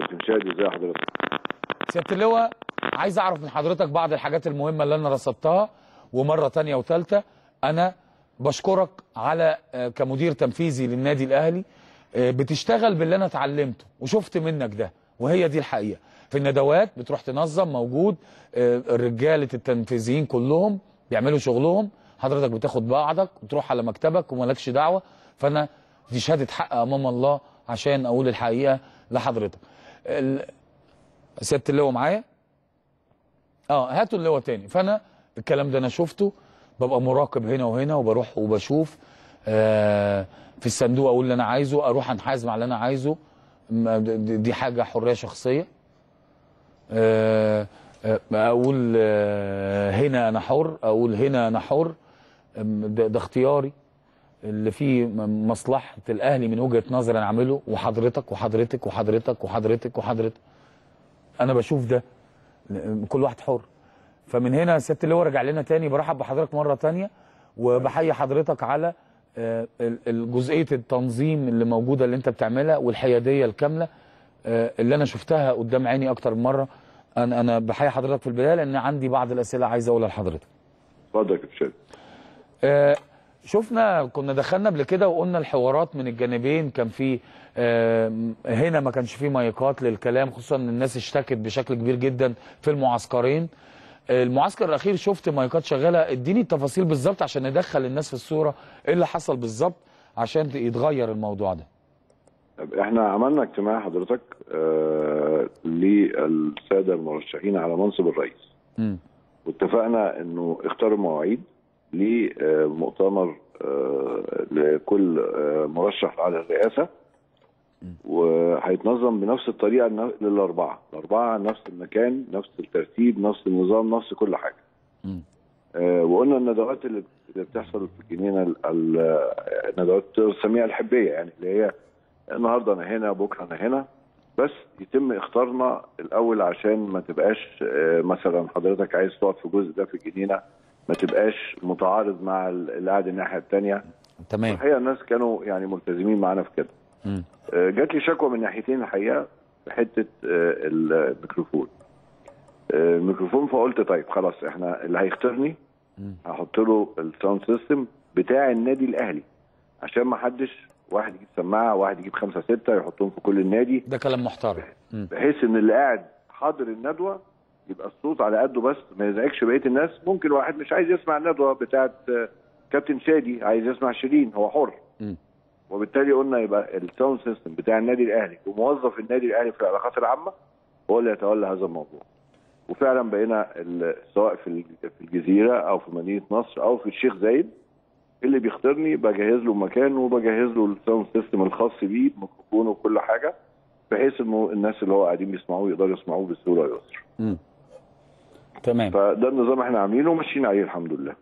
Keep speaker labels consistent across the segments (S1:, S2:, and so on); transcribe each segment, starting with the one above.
S1: كابتن شادي ازي حضرتك
S2: سياده اللواء عايز أعرف من حضرتك بعض الحاجات المهمة اللي أنا رصدتها ومرة تانية وثالثه أنا بشكرك على آه، كمدير تنفيذي للنادي الأهلي آه، بتشتغل باللي أنا اتعلمته وشفت منك ده وهي دي الحقيقة. في الندوات بتروح تنظم موجود آه، الرجالة التنفيذيين كلهم بيعملوا شغلهم حضرتك بتاخد بعضك وتروح على مكتبك ومالكش دعوة فأنا دي شهادة حق أمام الله عشان أقول الحقيقة لحضرتك. سيادة اللواء معايا؟ آه هاتوا اللواء تاني. فأنا الكلام ده أنا شفته ببقى مراقب هنا وهنا وبروح وبشوف آه في الصندوق أقول اللي أنا عايزه أروح أنحاز مع اللي أنا عايزه. دي حاجة حرية شخصية. آه آه، أقول آه هنا أنا حر أقول هنا أنا حر. ده, ده اختياري. اللي فيه مصلحة الأهلي من وجهة نظري أنا اعمله وحضرتك وحضرتك وحضرتك وحضرتك وحضرتك. أنا بشوف ده. كل واحد حر. فمن هنا سيادة اللواء رجع لنا تاني. برحب بحضرتك مرة تانية وبحيي حضرتك على آه، ال- ال- جزئية التنظيم اللي موجودة اللي أنت بتعملها والحيادية الكاملة آه، اللي أنا شفتها قدام عيني أكتر من مرة. أنا أنا بحيي حضرتك في البداية لأن عندي بعض الأسئلة عايز أقولها لحضرتك.
S1: اتفضل يا كابتن
S2: شفنا كنا دخلنا قبل كده وقلنا الحوارات من الجانبين كان في آه، هنا ما كانش في مايكات للكلام خصوصا إن الناس اشتكت بشكل كبير جدا في المعسكرين. المعسكر الأخير شفت مايكات شغالة. اديني التفاصيل بالظبط عشان ندخل الناس في الصورة إيه اللي حصل بالظبط عشان يتغير الموضوع ده.
S1: إحنا عملنا اجتماع حضرتك آه للسادة المرشحين على منصب الرئيس.
S2: مم.
S1: واتفقنا إنه اختاروا مواعيد. لمؤتمر آه، لكل آه، مرشح على الرئاسة. وهيتنظم بنفس الطريقة للأربعة، الأربعة نفس المكان، نفس الترتيب، نفس النظام، نفس كل
S2: حاجة.
S1: آه، وقلنا الندوات اللي بتحصل في الجنينه ال- ال- الندوات السميه الحبية يعني اللي هي النهارده أنا هنا بكرة أنا هنا. بس يتم إخطارنا الأول عشان ما تبقاش مثلا حضرتك عايز تقعد في جزء ده في الجنينة ما تبقاش متعارض مع ال- اللي قاعد الناحية الثانية
S2: تمام.
S1: الحقيقة الناس كانوا يعني ملتزمين معانا في كده. آه، جات لي شكوى من ناحيتين الحقيقة في حتة آه، الميكروفون. آه، الميكروفون فقلت طيب خلاص إحنا اللي
S2: هيخطرني.
S1: هحط له ال sound system بتاع النادي الأهلي. عشان ما حدش واحد يجيب سماعة واحد يجيب خمسة ستة يحطهم في كل النادي.
S2: ده كلام محترم.
S1: بحيث إن اللي قاعد حاضر الندوة يبقى الصوت على قده بس ما يزعجش بقية الناس ممكن واحد مش عايز يسمع الندوة بتاعت آه، كابتن شادي عايز يسمع شيرين هو حر. وبالتالي قلنا يبقى ال sound system بتاع النادي الأهلي وموظف النادي الأهلي في العلاقات العامة هو اللي يتولى هذا الموضوع وفعلا بقينا سواء في في الجزيرة أو في مدينة نصر أو في الشيخ زايد اللي بيخطرني بجهز له مكان وبجهز له ال sound system الخاص بيه بميكروفون وكل حاجة بحيث إنه الناس اللي هو قاعدين بيسمعوه يقدروا يسمعوه بسهولة ويسر.
S2: تمام.
S1: فده النظام إحنا عاملينه وماشيين عليه الحمد لله.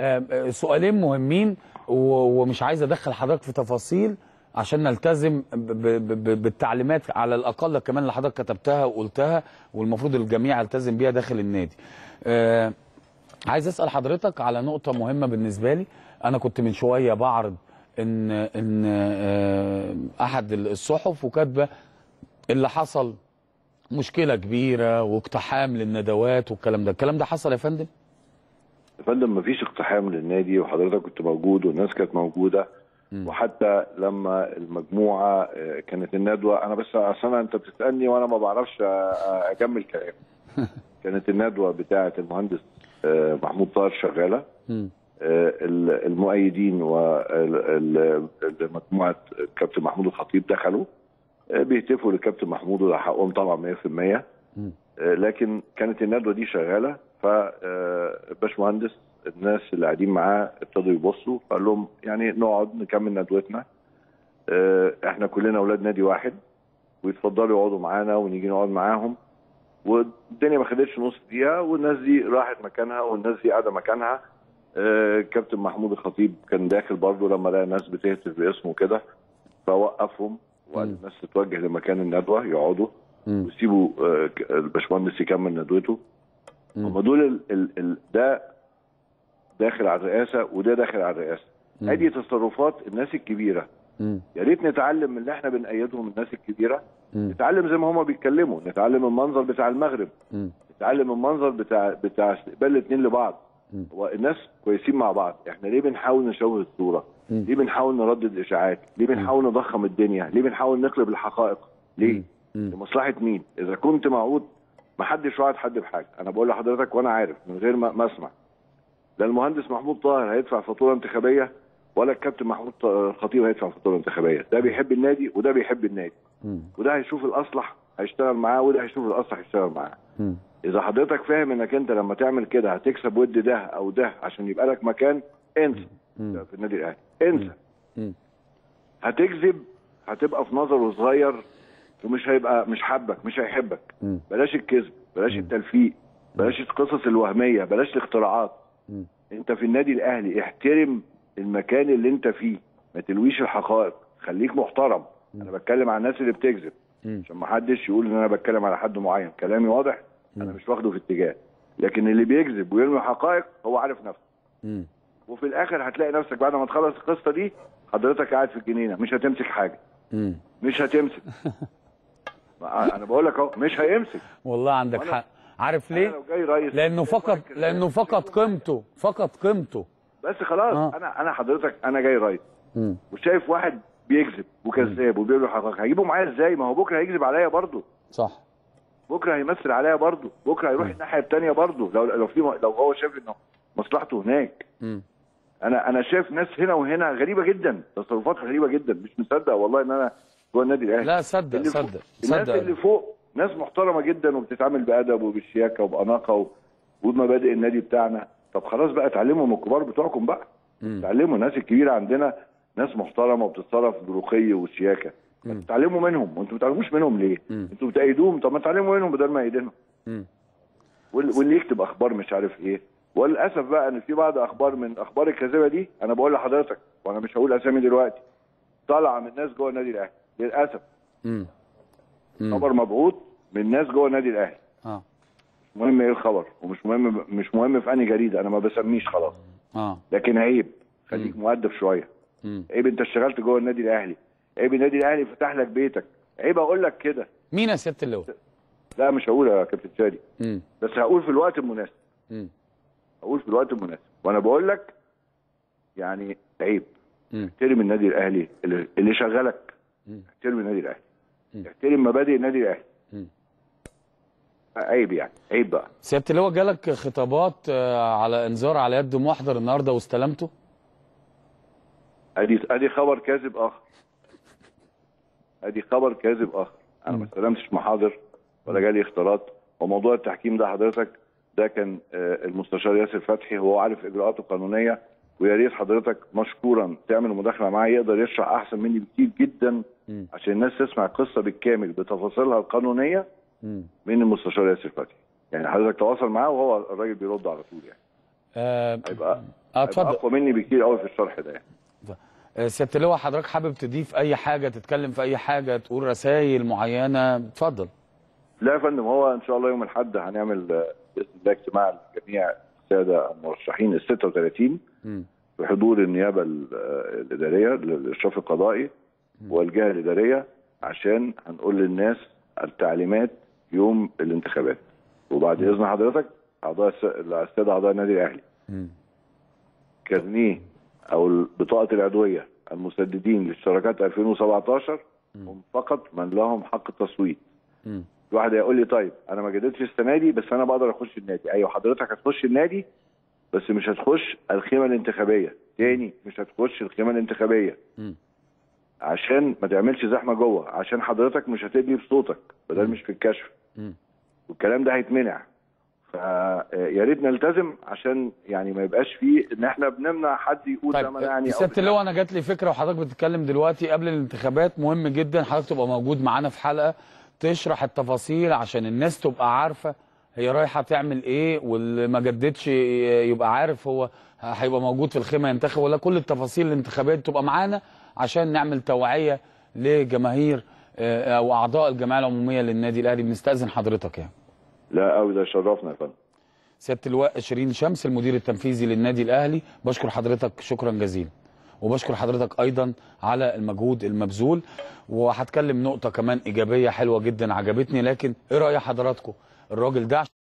S2: آه، آه، سؤالين مهمين ومش عايز ادخل حضرتك في تفاصيل عشان نلتزم بالتعليمات على الأقل كمان اللي حضرتك كتبتها وقلتها والمفروض الجميع يلتزم بيها داخل النادي. آه، عايز أسأل حضرتك على نقطة مهمة بالنسبة لي. أنا كنت من شوية بعرض ان إن آه، أحد الصحف وكاتبة اللي حصل مشكلة كبيرة واقتحام للندوات والكلام ده، الكلام ده حصل يا فندم؟
S1: يا فندم مفيش اقتحام للنادي وحضرتك كنت موجود والناس كانت موجودة
S2: مم.
S1: وحتى لما المجموعة آه، كانت الندوة أنا بس أصل أنت بتسألني وأنا ما بعرفش آه، أكمل كلام كانت الندوة بتاعة المهندس آه، محمود طاهر
S2: شغالة.
S1: آه، ال- المؤيدين ومجموعه الكابتن محمود الخطيب دخلوا آه، بيهتفوا للكابتن محمود وده حقهم طبعا 100%
S2: مم.
S1: آه، لكن كانت الندوة دي شغالة فباشمهندس الناس اللي قاعدين معاه ابتدوا يبصوا فقال لهم يعني نقعد نكمل ندوتنا. آه، إحنا كلنا أولاد نادي واحد ويتفضلوا يقعدوا معانا ونيجي نقعد معاهم. والدنيا ما خدتش نص دقيقة والناس دي راحت مكانها والناس دي قاعدة مكانها. آه، كابتن محمود الخطيب كان داخل برضه لما لقى ناس بتهتف باسمه كده فوقفهم. وقال
S2: مم.
S1: الناس تتوجه لمكان الندوة يقعدوا. ويسيبوا آه، ك- الباشمهندس يكمل ندوته. هم دول ال ال ال ده داخل على الرئاسة وده داخل على
S2: الرئاسة.
S1: أدي تصرفات الناس
S2: الكبيرة.
S1: يا ريت نتعلم من اللي إحنا بنأيدهم الناس الكبيرة
S2: مم.
S1: نتعلم زي ما هما بيتكلموا نتعلم المنظر بتاع المغرب
S2: مم.
S1: نتعلم المنظر بتاع بتاع استقبال الاثنين لبعض
S2: مم.
S1: هو الناس كويسين مع بعض. إحنا ليه بنحاول نشوه الصورة؟
S2: مم.
S1: ليه بنحاول نردد اشاعات ليه بنحاول نضخم الدنيا؟ ليه بنحاول نقلب الحقائق؟ ليه. لمصلحة مين؟ إذا كنت موعود ما حدش وعد حد بحاجة. أنا بقول لحضرتك وأنا عارف من غير ما أسمع. لا المهندس محمود طاهر هيدفع فاتورة انتخابية ولا الكابتن محمود الخطيب هيدفع فاتورة انتخابية. ده بيحب النادي وده بيحب النادي.
S2: مم.
S1: وده هيشوف الأصلح هيشتغل معاه وده هيشوف الأصلح هيشتغل معاه. إذا حضرتك فاهم إنك أنت لما تعمل كده هتكسب ود ده أو ده عشان يبقى لك مكان انسى. في النادي الأهلي. انسى. هتكذب هتبقى في نظره صغير ومش هيبقى مش حبك مش هيحبك. بلاش الكذب بلاش التلفيق بلاش القصص الوهمية بلاش الاختراعات. أنت في النادي الأهلي احترم المكان اللي أنت فيه. ما تلويش الحقائق. خليك محترم. أنا بتكلم عن الناس اللي بتكذب. عشان ما حدش يقول إن أنا بتكلم على حد معين. كلامي واضح؟ أنا مش واخده في اتجاه. لكن اللي بيكذب ويرمي حقائق هو عارف نفسه.
S2: مم.
S1: وفي الآخر هتلاقي نفسك بعد ما تخلص القصة دي حضرتك قاعد في الجنينة مش هتمسك حاجة.
S2: مم.
S1: مش هتمسك. أنا بقول لك أهو مش هيمسك.
S2: والله عندك حق. عارف ليه؟
S1: لو جاي رئيس
S2: لأنه فقط لأنه فقط قيمته. فقط قيمته.
S1: بس خلاص
S2: آه.
S1: أنا أنا حضرتك أنا جاي رئيس
S2: مم.
S1: وشايف واحد بيكذب وكذاب وبيقول حقائق. هجيبه معايا إزاي؟ ما هو بكرة هيكذب عليا برضه.
S2: صح.
S1: بكره هيمثل عليا برضه. بكره هيروح الناحية الثانية برضه. لو لو في لو هو شايف إنه مصلحته هناك. أنا أنا شايف ناس هنا وهنا غريبة جدا. تصرفات غريبة جدا. مش مصدق والله إن أنا جوه النادي الأهلي.
S2: لا صدق
S1: فوق-
S2: صدق
S1: الناس اللي
S2: صدق
S1: فوق ناس محترمة جدا وبتتعامل بأدب وبالشياكه وبأناقة وبمبادئ النادي بتاعنا. طب خلاص بقى اتعلموا من الكبار بتوعكم بقى. اتعلموا الناس الكبيرة عندنا. ناس محترمة وبتتصرف برقي وشياكة.
S2: مم.
S1: اتعلموا منهم. وانتوا ما بتتعلموش منهم ليه؟ أنتوا بتأيدوهم. طب ما اتعلموا منهم بدل ما. وال- واللي يكتب أخبار مش عارف إيه. وللأسف بقى إن في بعض أخبار من الاخبار الكاذبه دي أنا بقول لحضرتك وأنا مش هقول أسامي دلوقتي طالعة من ناس جوه النادي
S2: الأهلي. للأسف.
S1: خبر مبعوث من ناس جوه النادي
S2: الأهلي.
S1: آه. مهم إيه الخبر؟ ومش مهم مش مهم في أنهي جريدة أنا ما بسميش خلاص.
S2: آه.
S1: لكن عيب خليك مؤدب
S2: شوية.
S1: عيب أنت اشتغلت جوه النادي الأهلي. عيب النادي الأهلي فتح لك بيتك. عيب أقول لك كده.
S2: مين يا سيادة اللواء؟
S1: لا مش هقول يا كابتن سادي. بس هقول في الوقت المناسب.
S2: مم.
S1: هقول في الوقت المناسب. وأنا بقول لك يعني عيب. احترم النادي الأهلي اللي, اللي شغلك. احترم النادي
S2: الأهلي.
S1: احترم مبادئ النادي
S2: الأهلي.
S1: عيب يعني. عيب بقى.
S2: سيادة اللواء جالك خطابات آه، على إنذار على يد محضر النهارده واستلمته؟
S1: أدي أدي خبر كاذب آخر. ادي خبر كاذب اخر. أنا ما استلمتش محاضر ولا جالي اختلاط. وموضوع التحكيم ده حضرتك ده كان آه، المستشار ياسر فتحي هو عارف اجراءاته القانونية. ويا ريت حضرتك مشكورا تعمل مداخلة معاه يقدر يشرح أحسن مني بكتير جدا. عشان الناس تسمع القصة بالكامل بتفاصيلها
S2: القانونية.
S1: من المستشار ياسر فتحي. يعني حضرتك تواصل معاه وهو الراجل بيرد على طول يعني.
S2: آه
S1: هيبقى هيبقى
S2: اتفضل.
S1: أقوى مني بكتير قوي في الشرح ده يعني.
S2: آه، سيادة اللواء حضرتك حابب تضيف أي حاجة تتكلم في أي حاجة تقول رسائل معينة؟ اتفضل.
S1: لا يا فندم هو إن شاء الله يوم الأحد هنعمل آه، بإذن الله اجتماع لجميع السادة المرشحين ال 36
S2: مم.
S1: بحضور النيابة ال- الإدارية للاشراف القضائي والجهة الإدارية عشان هنقول للناس التعليمات يوم الانتخابات. وبعد إذن حضرتك أعضاء الس- الساده أعضاء النادي
S2: الأهلي.
S1: كارنيه أو بطاقه العضويه المسددين للاشتراكات 2017 هم فقط من لهم حق التصويت.
S2: مم.
S1: في واحد هيقول لي طيب أنا ما جددتش السنة دي بس أنا بقدر أخش النادي. أيوه حضرتك هتخش النادي بس مش هتخش الخيمة الانتخابية. تاني مش هتخش الخيمة الانتخابية.
S2: مم.
S1: عشان ما تعملش زحمة جوه. عشان حضرتك مش هتدلي بصوتك بدل مش في الكشف.
S2: مم.
S1: والكلام ده هيتمنع. فيا ريت نلتزم عشان يعني ما يبقاش فيه إن إحنا بنمنع حد يقول
S2: طيب
S1: ده منعني أو سيادة.
S2: اللواء أنا جات لي فكرة وحضرتك بتتكلم دلوقتي قبل الانتخابات مهم جدا حضرتك تبقى موجود معانا في حلقة تشرح التفاصيل عشان الناس تبقى عارفة هي رايحة تعمل إيه واللي ما جددش يبقى عارف هو هيبقى موجود في الخيمة ينتخب ولا كل التفاصيل الانتخابات تبقى معانا عشان نعمل توعية لجماهير آه، أو أعضاء الجمعية العمومية للنادي الأهلي بنستأذن حضرتك يعني
S1: لا قوي ده شرفنا يا فندم.
S2: سيادة اللواء شيرين شمس المدير التنفيذي للنادي الأهلي بشكر حضرتك شكرا جزيلا. وبشكر حضرتك أيضا على المجهود المبذول. وهتكلم نقطة كمان إيجابية حلوة جدا عجبتني لكن إيه رأي حضراتكم؟ الراجل ده